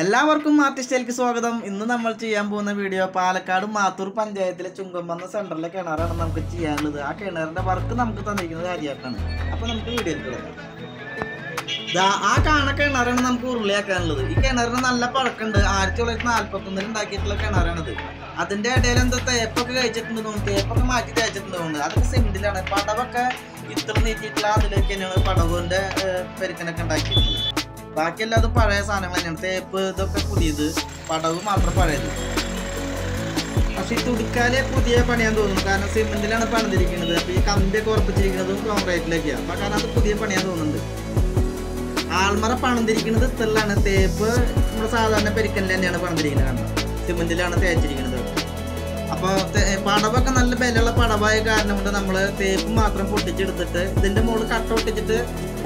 എല്ലാവർക്കും ആർട്ടിസ്റ്റയിലേക്ക് സ്വാഗതം. ഇന്ന് നമ്മൾ ചെയ്യാൻ പോകുന്ന വീഡിയോ പാലക്കാട് മാത്തൂർ പഞ്ചായത്തിലെ ചുങ്കമ്പന്ന സെന്ററിലെ കിണറാണ് നമുക്ക് ചെയ്യാനുള്ളത്. ആ കിണറിന്റെ വർക്ക് നമുക്ക് തന്നിരിക്കുന്നത് കാര്യമാക്കാണ് അപ്പൊ നമുക്ക് വീഡിയോ ദാ ആ കാണ കിണറാണ് നമുക്ക് ഉരുളിയാക്കാനുള്ളത്. ഈ കിണറിന് നല്ല പഴക്കമുണ്ട്. ആയിരത്തി തൊള്ളായിരത്തി നാല്പത്തി ഒന്നിൽ ഉണ്ടാക്കിയിട്ടുള്ള കിണറാണിത്. അതിന്റെ ഇടയിൽ എന്താ തേപ്പൊക്കെ കഴിച്ചിട്ടുണ്ട് തേപ്പൊക്കെ മാറ്റി കഴിച്ചിട്ടുണ്ട് തോന്നുന്നു. അതൊക്കെ സിമെന്റിലാണ് പടവൊക്കെ ഇത്ര നീട്ടിയിട്ടുള്ള അതിലേക്ക് തന്നെയാണ് പടവിന്റെ പെരുക്കനൊക്കെ ഉണ്ടാക്കിയിട്ടുള്ളത്. ബാക്കിയെല്ലാം പഴയ സാധനങ്ങൾ തന്നെയാണ്. തേപ്പ് ഇതൊക്കെ പുതിയത്. പടവ് മാത്രം പഴയത്. പക്ഷെ ഈ തുടുക്കാൽ പുതിയ പണിയാൻ തോന്നുന്നു. കാരണം സിമെന്റിലാണ് പണിതിരിക്കുന്നത്. അപ്പൊ ഈ കമ്പിയൊക്കെ ഉറപ്പിച്ചിരിക്കുന്നതും കോൺക്രീറ്റിലേക്കാണ് അപ്പൊ കാരണം അത് പുതിയ പണിയാൻ തോന്നുന്നുണ്ട്. ആൾമറ പണിതിരിക്കുന്നത് ഇത്തലാണ് തേപ്പ് നമ്മുടെ സാധാരണ പെരിക്കലിൽ തന്നെയാണ് പണിതിരിക്കുന്നത്. കാരണം സിമെന്റിലാണ് തേച്ചിരിക്കുന്നത്. അപ്പോൾ പടവൊക്കെ നല്ല ബലമുള്ള പടവായ കാരണം കൊണ്ട് നമ്മൾ തേപ്പ് മാത്രം പൊട്ടിച്ചെടുത്തിട്ട് ഇതിന്റെ മുകളിൽ കട്ട് ഒട്ടിച്ചിട്ട്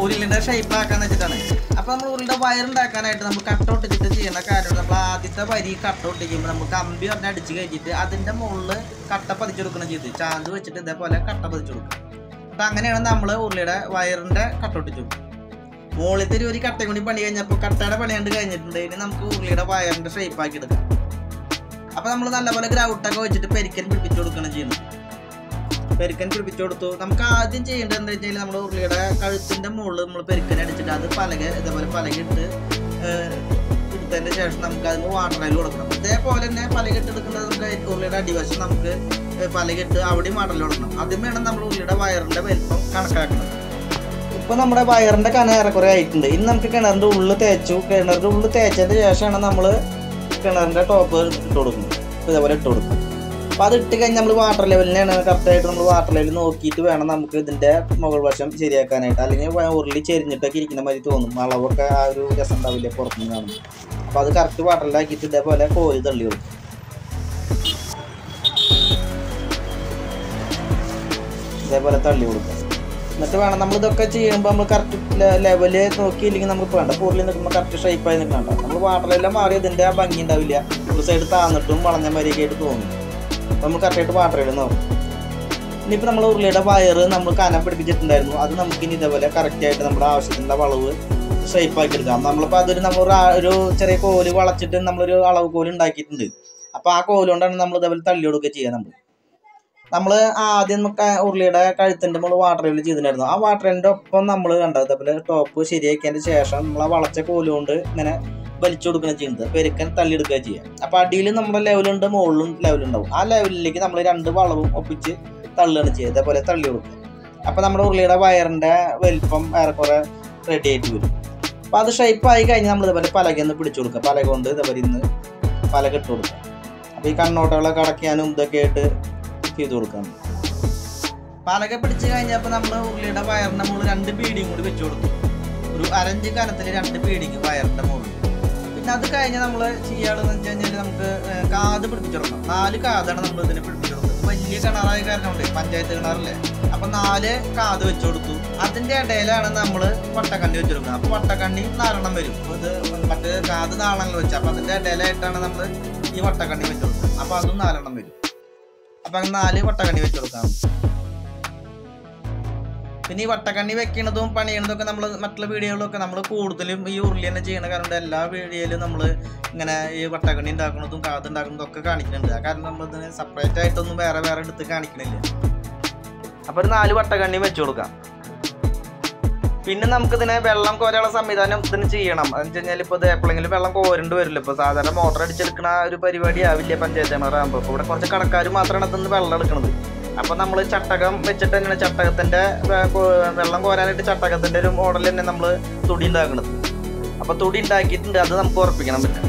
ഉരുളിന്റെ ഷേപ്പ് ആക്കാന്ന് വെച്ചിട്ടാണ്. അപ്പോൾ നമ്മൾ ഉരുളിന്റെ വയറുണ്ടാക്കാനായിട്ട് നമ്മൾ കട്ട് ഒട്ടിച്ചിട്ട് ചെയ്യുന്ന കാര്യം നമ്മൾ ആദ്യത്തെ വരി കട്ട ഒട്ടിക്കുമ്പോൾ നമ്മൾ കമ്പി പറഞ്ഞ് അടിച്ച് കഴിഞ്ഞിട്ട് അതിന്റെ മുകളിൽ കട്ട പതിച്ചെടുക്കണം ചെയ്ത്. ചാന്ത് വെച്ചിട്ട് ഇതേപോലെ കട്ട പതിച്ചു കൊടുക്കും അപ്പൊ അങ്ങനെയാണ് നമ്മൾ ഉരുളിയുടെ വയറിന്റെ കട്ട ഒട്ടിച്ചു മുകളിലത്തെ ഒരു കട്ടയും കൂടി പണി കഴിഞ്ഞപ്പോൾ കട്ടയുടെ പണി കണ്ട് കഴിഞ്ഞിട്ടുണ്ട്. ഇനി നമുക്ക് ഉരുളിയുടെ വയറിന്റെ ഷേപ്പ് ആക്കി എടുക്കാം. അപ്പൊ നമ്മൾ നല്ലപോലെ ഗ്രൗട്ടൊക്കെ വെച്ചിട്ട് പെരിക്കൻ പിടിപ്പിച്ചു കൊടുക്കണം ചെയ്യുന്നു പെരുക്കൻ പിടിപ്പിച്ചു കൊടുത്തു. നമുക്ക് ആദ്യം ചെയ്യേണ്ടത് എന്താ വെച്ചാൽ നമ്മുടെ ഉരുളിയുടെ കഴുത്തിന്റെ മുകളിൽ നമ്മൾ പെരുക്കൻ അടിച്ചിട്ട് അത് പലക ഇതേപോലെ പലകിട്ട് ഏഹ്, എടുത്തതിന്റെ ശേഷം നമുക്ക് അതിന് വാട്ടർ അയൽ കൊടുക്കണം. ഇതേപോലെ തന്നെ പലക ഇട്ട് എടുക്കുന്നത് നമുക്ക് ഉരുളിയുടെ അടിവശം നമുക്ക് പലകിട്ട് അവിടെയും വാട്ടർ കൊടുക്കണം. ആദ്യം വേണം നമ്മൾ ഉരുളിയുടെ വയറിന്റെ വലിപ്പം കണക്കാക്കണം. ഇപ്പൊ നമ്മുടെ വയറിന്റെ കന ഏറെക്കുറെ ആയിട്ടുണ്ട്. ഇനി നമുക്ക് കിണറിന്റെ ഉള്ളിൽ തേച്ചു. കിണറിന്റെ ഉള്ളിൽ തേച്ചതിന് ശേഷമാണ് നമ്മൾ കിണറിന്റെ ടോപ്പ് ഇട്ട് കൊടുക്കും. ഇതേപോലെ ഇട്ട് കൊടുക്കും. അപ്പോൾ അത് ഇട്ട് കഴിഞ്ഞാൽ നമ്മൾ വാട്ടർ ലെവലിനെയാണ് കറക്റ്റായിട്ട് നമ്മൾ വാട്ടർ ലെവൽ നോക്കിയിട്ട് വേണം നമുക്ക് ഇതിന്റെ മുകൾ വശം ശരിയാക്കാനായിട്ട്. അല്ലെങ്കിൽ ഉരുളി ചെരിഞ്ഞിട്ടൊക്കെ ഇരിക്കുന്ന മാതിരി തോന്നും. അളവൊക്കെ ആ ഒരു രസം ഉണ്ടാവില്ല പുറത്തുനിന്ന് കാണുമ്പോൾ അപ്പോൾ അത് കറക്റ്റ് വാട്ടറിലാക്കിയിട്ട് ഇതേപോലെ കോരി തള്ളി കൊടുക്കും. ഇതേപോലെ തള്ളി കൊടുക്കുക എന്നിട്ട് വേണം നമ്മൾ ഇതൊക്കെ ചെയ്യുമ്പോൾ നമ്മൾ കറക്റ്റ് ലെവൽ നോക്കിയില്ലെങ്കിൽ നമുക്ക് വേണ്ട കൂടുതൽ നിൽക്കുമ്പോൾ കറക്റ്റ് ഷേപ്പായി നിൽക്കണ്ട. നമ്മൾ വാട്ടറെല്ലാം മാറി ഇതിന്റെ ആ ഭംഗി ഉണ്ടാവില്ല. ഒരു സൈഡ് താന്നിട്ടും വളഞ്ഞ മരിയൊക്കെ ആയിട്ട് തോന്നും. അപ്പോൾ നമ്മൾ കറക്റ്റായിട്ട് വാട്ടറിൽ നോക്കും ഇനിയിപ്പോൾ നമ്മൾ ഉരുളിയുടെ വയറ് നമ്മൾ കനം പിടിപ്പിച്ചിട്ടുണ്ടായിരുന്നു. അത് നമുക്ക് ഇനി ഇതേപോലെ കറക്റ്റായിട്ട് നമ്മുടെ ആവശ്യത്തിന്റെ വളവ് ഷേപ്പ് ആക്കി എടുക്കാം. നമ്മളിപ്പോൾ അതൊരു നമ്മൾ ഒരു ചെറിയ കോൽ വളച്ചിട്ട് നമ്മളൊരു അളവ് കോൽ ഉണ്ടാക്കിയിട്ടുണ്ട്. അപ്പോൾ ആ കോലുകൊണ്ടാണ് നമ്മൾ ഇതേപോലെ തള്ളി കൊടുക്കുക ചെയ്യുക നമ്മൾ. നമ്മൾ ആദ്യം ഉരുളിയുടെ കഴുത്തിന്റെ നമ്മൾ വാട്ടർ ലെവൽ ചെയ്തിട്ടുണ്ടായിരുന്നു. ആ വാട്ടർ ലെവലിന്റെ ഒപ്പം നമ്മൾ കണ്ടത് അതേപോലെ ടോപ്പ് ശരിയാക്കിയതിന്റെ ശേഷം നമ്മൾ ആ വളച്ച കോലുകൊണ്ട് ഇങ്ങനെ വലിച്ചു കൊടുക്കുകയാണ് ചെയ്യുന്നത്. പെരുക്കൻ തള്ളിയെടുക്കുക ചെയ്യുക. അപ്പോൾ അടിയിൽ നമ്മുടെ ലെവലുണ്ട് മുകളിലും ലെവലുണ്ടാവും ആ ലെവലിലേക്ക് നമ്മൾ രണ്ട് വളവും ഒപ്പിച്ച് തള്ളുകയാണ് ചെയ്യുക അതേപോലെ തള്ളി കൊടുക്കുക. അപ്പോൾ നമ്മുടെ ഉരുളിയുടെ വയറിന്റെ വലിപ്പം ഏറെക്കുറെ റെഡി ആയിട്ട് വരും. അപ്പോൾ അത് ഷേപ്പായി കഴിഞ്ഞാൽ നമ്മൾ ഇതേപോലെ പലകയൊന്ന് പിടിച്ചു കൊടുക്കുക. പലക കൊണ്ട് ഇതേപോലെ ഇന്ന് പലക ഇട്ട് കൊടുക്കുക. അപ്പോൾ ഈ കണ്ണോട്ടകളൊക്കെ അടയ്ക്കാനും ഇതൊക്കെ ആയിട്ട് ചെയ്ത് കൊടുക്കാം പലക പിടിച്ച് കഴിഞ്ഞപ്പോൾ നമ്മൾ ഉള്ളിയുടെ വയറിന്റെ മുകളിൽ രണ്ട് പീടിയും കൂടി വെച്ച് കൊടുത്തു. ഒരു അരഞ്ച് കനത്തിൽ രണ്ട് പീടിക്ക് വയറിന്റെ മുകളിൽ. പിന്നെ അത് കഴിഞ്ഞ് നമ്മൾ ചെയ്യാനുള്ളതെന്ന് വെച്ച് കഴിഞ്ഞാൽ നമുക്ക് കാത് പിടിപ്പിച്ചിടണം നാല് കാതാണ് നമ്മൾ ഇതിന് പിടിപ്പിച്ചിടുന്നത് വലിയ കിണറായ കാരണമുണ്ട് പഞ്ചായത്ത് കിണറല്ലേ. അപ്പൊ നാല് കാത് വെച്ച് കൊടുത്തു. അതിന്റെ ഇടയിലാണ് നമ്മൾ വട്ടക്കണ്ണി വെച്ച് കൊടുക്കുന്നത്. അപ്പൊ വട്ടക്കണ്ണി നാലെണ്ണം വരും. ഇത് മറ്റേ കാത് നാളങ്ങൾ വെച്ച അപ്പൊ അതിന്റെ ഇടയിലായിട്ടാണ് നമ്മൾ ഈ വട്ടക്കണ്ണി വെച്ച് കൊടുക്കുന്നത് അപ്പൊ അതും നാലെണ്ണം വരും. അപ്പൊ നാല് വട്ടക്കണ്ണി വെച്ച് കൊടുക്കാം പിന്നെ ഈ വട്ടക്കണ്ണി വെക്കണതും പണിയണതും ഒക്കെ നമ്മൾ മറ്റുള്ള വീഡിയോകളൊക്കെ നമ്മൾ കൂടുതലും ഈ ഉരുളി തന്നെ ചെയ്യണ കാരണം എല്ലാ വീഡിയോയിലും നമ്മൾ ഇങ്ങനെ ഈ വട്ടക്കണ്ണി ഉണ്ടാക്കുന്നതും കാത് ഉണ്ടാക്കുന്നതും ഒക്കെ കാണിക്കുന്നുണ്ട്. ആ കാരണം നമ്മൾ ഇതിന് സെപ്പറേറ്റ് ആയിട്ടൊന്നും വേറെ വേറെ എടുത്ത് കാണിക്കണില്ല. അപ്പൊ ഒരു നാല് വട്ടക്കണ്ണി വെച്ച് കൊടുക്കാം. പിന്നെ നമുക്ക് ഇതിനെ വെള്ളം കോരാനുള്ള സംവിധാനം ഇതിന് ചെയ്യണം. എന്ന് വെച്ച് കഴിഞ്ഞാൽ ഇപ്പോൾ ഇത് എപ്പോഴെങ്കിലും വെള്ളം കോരേണ്ടി വരില്ല. ഇപ്പോൾ സാധാരണ മോട്ടർ അടിച്ചെടുക്കണ ഒരു പരിപാടി ആവില്ല പഞ്ചായത്ത് കിണറാകുമ്പോൾ ഇവിടെ കുറച്ച് കടക്കാർ മാത്രമാണ് ഇതിന് വെള്ളം എടുക്കുന്നത് അപ്പോൾ നമ്മൾ ചട്ടകം വെച്ചിട്ട് തന്നെയാണ് ചട്ടകത്തിന്റെ വെള്ളം കോരാനായിട്ട് ചട്ടകത്തിന്റെ ഒരു മോഡൽ തന്നെ നമ്മൾ തുടി ഉണ്ടാക്കുന്നത് അപ്പോൾ തുടി ഉണ്ടാക്കിയിട്ടുണ്ട് അത് നമുക്ക് ഉറപ്പിക്കണം പറ്റും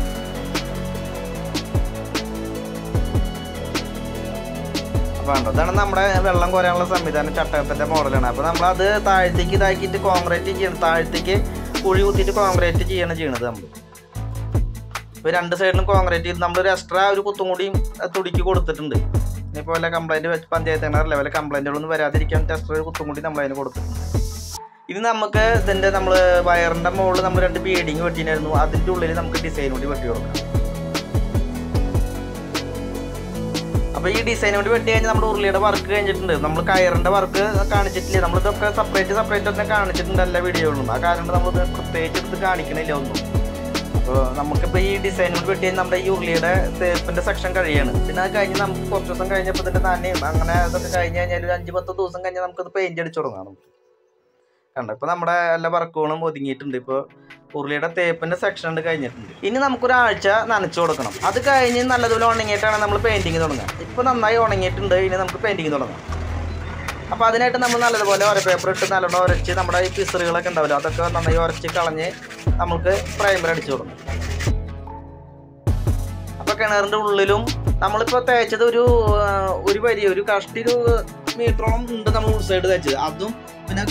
കണ്ടോ ഇതാണ് നമ്മുടെ വെള്ളം കോരാനുള്ള സംവിധാനം ചട്ടകത്തിന്റെ മോഡലാണ്. അപ്പോൾ നമ്മളത് താഴത്തേക്ക് ഇതാക്കിയിട്ട് കോൺക്രീറ്റ് ചെയ്യണം. താഴത്തേക്ക് കുഴി കുത്തിയിട്ട് കോൺക്രീറ്റ് ചെയ്യണം ചെയ്യണത് നമ്മൾ ഇപ്പോൾ രണ്ട് സൈഡിലും കോൺക്രീറ്റ് ചെയ്ത് നമ്മളൊരു എക്സ്ട്രാ ഒരു കുത്തും കൂടിയും തുടിക്ക് കൊടുത്തിട്ടുണ്ട്. ഇനിയിപ്പോൾ വല്ല കംപ്ലൈന്റ് വെച്ച് പഞ്ചായത്ത് കിണറില്ല വല്ല കംപ്ലൈന്റുകളൊന്നും വരാതിരിക്കാൻ എക്സ്ട്രാ ഒരു കുത്തും കൂടി നമ്മൾ അതിന് കൊടുത്തിട്ടുണ്ട്. ഇനി നമുക്ക് ഇതിന്റെ നമ്മൾ വയറിന്റെ മുകളിൽ നമ്മൾ രണ്ട് ബീഡിങ് വെട്ടിനായിരുന്നു. അതിന്റെ ഉള്ളിൽ നമുക്ക് ഡിസൈൻ കൂടി വെട്ടി കൊടുക്കാം. അപ്പോൾ ഈ ഡിസൈൻ കൂടി വെട്ടി കഴിഞ്ഞാൽ നമ്മുടെ ഉരുളിയുടെ വർക്ക് കഴിഞ്ഞിട്ടുണ്ട്. നമ്മൾ കയറിന്റെ വർക്ക് കാണിച്ചിട്ടില്ല? നമ്മളിതൊക്കെ സെപ്പറേറ്റ് സെപ്പറേറ്റ് തന്നെ കാണിച്ചിട്ടുണ്ട് എല്ലാ വീഡിയോകളിലും ആ കാരണം നമ്മൾ പ്രത്യേകിച്ച് എടുത്ത് കാണിക്കണില്ല ഒന്നും. അപ്പോൾ നമുക്കിപ്പോൾ ഈ ഡിസൈനോട് വെട്ടി കഴിഞ്ഞാൽ നമ്മുടെ ഈ ഉരുളിയുടെ തേപ്പിന്റെ സെക്ഷൻ കഴിയാണ്. പിന്നെ അത് കഴിഞ്ഞ് നമുക്ക് കുറച്ച് ദിവസം കഴിഞ്ഞപ്പോൾ ഇതിന്റെ നനയും അങ്ങനെ അതൊക്കെ കഴിഞ്ഞ് കഴിഞ്ഞാൽ ഒരു അഞ്ച് പത്ത് ദിവസം കഴിഞ്ഞാൽ നമുക്കത് പെയിന്റ് അടിച്ചു തുടങ്ങാം കണ്ടോ? ഇപ്പോൾ നമ്മുടെ എല്ലാ വർക്കുകളും ഒതുങ്ങിയിട്ടുണ്ട്. ഇപ്പോൾ ഉരുളിയുടെ തേപ്പിന്റെ സെക്ഷൻ ഉണ്ട് കഴിഞ്ഞിട്ടുണ്ട്. ഇനി നമുക്കൊരാഴ്ച നനച്ചു കൊടുക്കണം. അത് കഴിഞ്ഞ് നല്ലതുപോലെ ഉണങ്ങിയിട്ടാണ് നമ്മൾ പെയിന്റിങ് തുടങ്ങുക ഇപ്പൊ നന്നായി ഉണങ്ങിയിട്ടുണ്ട് ഇനി നമുക്ക് പെയിന്റിങ് തുടങ്ങാം. അപ്പോൾ അതിനായിട്ട് നമ്മൾ നല്ലതുപോലെ ഒര പേപ്പർ ഇട്ട് നല്ലോണം ഉരച്ച് നമ്മുടെ ഈ പിസറുകളൊക്കെ ഉണ്ടാവില്ല അതൊക്കെ നന്നായി ഉരച്ച് കളഞ്ഞ് നമുക്ക് പ്രൈമർ അടിച്ചു കൊടുക്കും. അപ്പോൾ കിണറിന്റെ ഉള്ളിലും നമ്മളിപ്പോൾ തേച്ചത് ഒരു ഒരു വരി ഒരു കഷ്ടി ഒരു മീറ്ററോളം ഉണ്ട് നമ്മൾ സൈഡ് തേച്ചത്. അതും പിന്നെ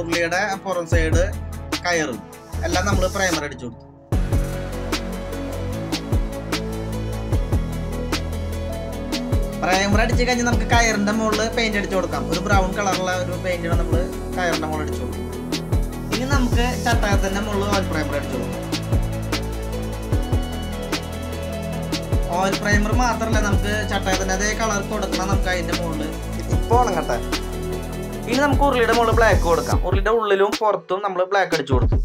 ഉരുളിയുടെ പുറം സൈഡ് കയറും. എല്ലാം നമ്മൾ പ്രൈമർ അടിച്ചു കൊടുത്തു. പ്രൈമർ അടിച്ച് കഴിഞ്ഞ് നമുക്ക് കയറിന്റെ മുകളിൽ പെയിന്റ് അടിച്ചു കൊടുക്കാം. ഒരു ബ്രൗൺ കളറുള്ള ഒരു പെയിന്റാണ് നമ്മൾ കയറിന്റെ മുകളിൽ അടിച്ചു കൊടുക്കും ഇനി നമുക്ക് ചട്ടകത്തിന്റെ മുകളിൽ ഓയിൽ പ്രൈമർ അടിച്ചു കൊടുക്കാം. ഓയിൽ പ്രൈമർ മാത്രമല്ല നമുക്ക് ചട്ടകത്തിന്റെ അതേ കളർ കൊടുക്കണം നമുക്ക് അതിന്റെ മുകളിൽ ഇപ്പോൾ ഇനി നമുക്ക് ഉരുളിയുടെ മുകളിൽ ബ്ലാക്ക് കൊടുക്കാം. ഉരുളിയുടെ ഉള്ളിലും പുറത്തും നമ്മൾ ബ്ലാക്ക് അടിച്ചു കൊടുത്തു.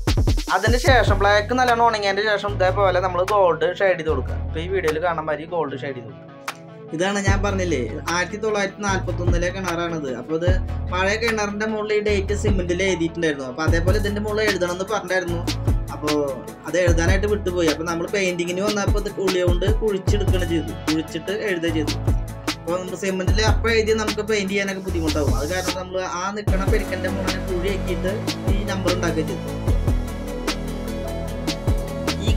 അതിന് ശേഷം ബ്ലാക്ക് നല്ലോണം ഉണങ്ങിയതിന്റെ ശേഷം ഇതേപോലെ നമ്മൾ ഗോൾഡ് ഷെയ്ഡ് ചെയ്ത് കൊടുക്കുക. അപ്പൊ ഈ വീഡിയോയിൽ കാണാൻ മാതിരി ഗോൾഡ് ഷെയ്ഡ് ചെയ്ത് കൊടുക്കുക. ഇതാണ് ഞാൻ പറഞ്ഞില്ലേ ആയിരത്തി തൊള്ളായിരത്തി നാല്പത്തി ഒന്നിലെ കിണറാണിത്. അപ്പൊ ഇത് പഴയ കിണറിന്റെ മുകളിൽ ഈ ഡേറ്റ് സിമെന്റിൽ എഴുതിയിട്ടുണ്ടായിരുന്നു. അപ്പൊ അതേപോലെ ഇതിന്റെ മുകളിൽ എഴുതണം എന്ന് പറഞ്ഞായിരുന്നു അപ്പോൾ അത് എഴുതാനായിട്ട് വിട്ടുപോയി. അപ്പൊ നമ്മൾ പെയിന്റിങ്ങിന് വന്നപ്പോൾ ഇത് ഉള്ളിയ കൊണ്ട് കുഴിച്ചെടുക്കുകയാണ് ചെയ്തു കുഴിച്ചിട്ട് എഴുതുക ചെയ്തു അപ്പോൾ നമ്മൾ സിമെന്റിൽ അപ്പം എഴുതി നമുക്ക് പെയിന്റ് ചെയ്യാനൊക്കെ ബുദ്ധിമുട്ടാവും. അത് കാരണം നമ്മൾ ആ നിൽക്കണ പെരുക്കന്റെ മുകളിൽ കുഴിയാക്കിയിട്ട് ഈ നമ്പർ ഉണ്ടാക്കുകയും ചെയ്തു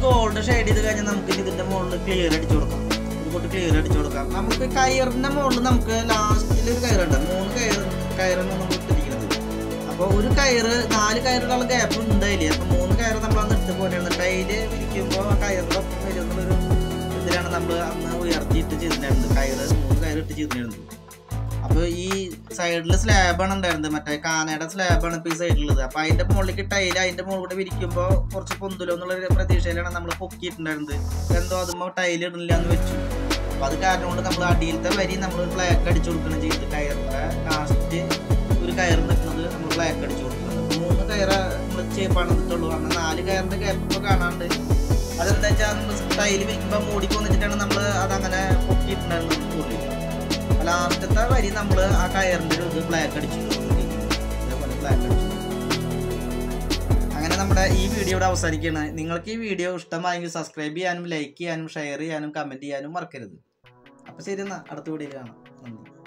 ഗോൾഡ് ഷെയ്ഡ് ചെയ്ത് കഴിഞ്ഞാൽ നമുക്ക് ഇതിന്റെ മുകളിൽ ക്ലിയർ അടിച്ചു കൊടുക്കാം. ഇങ്ങോട്ട് ക്ലിയർ അടിച്ചു കൊടുക്കാം. നമുക്ക് കയറിന്റെ മുകളിൽ നമുക്ക് ലാസ്റ്റിൽ ഒരു കയറുണ്ട്. മൂന്ന് കയർ കയറാണ് നമ്മൾ ഇട്ടിരിക്കുന്നത്. അപ്പോൾ ഒരു കയർ നാല് കയറുള്ള ഗ്യാപ്പ് ഉണ്ടായില്ലേ അപ്പോൾ മൂന്ന് കയർ നമ്മൾ അന്ന് ഇട്ട് പോലെയാണ് ടൈൽ വിരിക്കുമ്പോൾ ആ കയറിന്റെ ഒപ്പം വരുന്നൊരു ഇതിലാണ് നമ്മൾ അന്ന് ഉയർത്തിയിട്ട് ചെയ്തിട്ടുണ്ടായിരുന്നത്. കയറ് മൂന്ന് കയർ ഇട്ട് ചെയ്തിട്ടുണ്ടായിരുന്നത്. അപ്പോൾ ഈ സൈഡിൽ സ്ലാബാണ് ഉണ്ടായിരുന്നത്. മറ്റേ കാനയുടെ സ്ലാബാണ് ഇപ്പോൾ ഈ സൈഡിലുള്ളത് അപ്പോൾ അതിന്റെ മുകളിലേക്ക് ടൈൽ അതിന്റെ മുകളിൽ കൂടെ വിരിക്കുമ്പോൾ കുറച്ച് പൊന്തുലോ എന്നുള്ള പ്രതീക്ഷയിലാണ് നമ്മൾ പൊക്കിയിട്ടുണ്ടായിരുന്നത്. എന്തോ അതുമ്പോൾ ടൈൽ ഇടുന്നില്ല എന്ന് വെച്ചു. അപ്പോൾ അത് കാരണം കൊണ്ട് നമ്മൾ അടിയിലത്തെ വരി നമ്മൾ ബ്ലാക്ക് അടിച്ചു കൊടുക്കണം ചെയ്ത് കയറിന്റെ ലാസ്റ്റ് ഒരു കയർ നിൽക്കുന്നത് നമ്മൾ ബ്ലാക്ക് അടിച്ചു കൊടുക്കുന്നത് മൂന്ന് കയറ നമ്മൾ ചേപ്പാണെന്നിട്ടുള്ളൂ അങ്ങനെ നാല് കയറിന്റെ ഇപ്പോൾ കാണാണ്ട്. അതെന്താ വെച്ചാൽ നമ്മൾ ടൈൽ വിൽക്കുമ്പോ മൂടി പോന്നിട്ടാണ് നമ്മൾ അതങ്ങനെ പൊക്കിയിട്ടുണ്ടായിരുന്നത്. ഉള്ളിൽ ലാസ്റ്റത്തെ വരി നമ്മൾ ആ കയറിന്റെ ഒരു ഇത് ബ്ലാക്ക് അടിച്ചു. അങ്ങനെ നമ്മുടെ ഈ വീഡിയോ ഇവിടെ അവസാനിക്കുകയാണ്. നിങ്ങൾക്ക് ഈ വീഡിയോ ഇഷ്ടമായെങ്കിൽ സബ്സ്ക്രൈബ് ചെയ്യാനും ലൈക്ക് ചെയ്യാനും ഷെയർ ചെയ്യാനും കമന്റ് ചെയ്യാനും മറക്കരുത്. അപ്പോൾ ശരി എന്നാ അടുത്ത വീഡിയോയിൽ കാണാം. നന്ദി.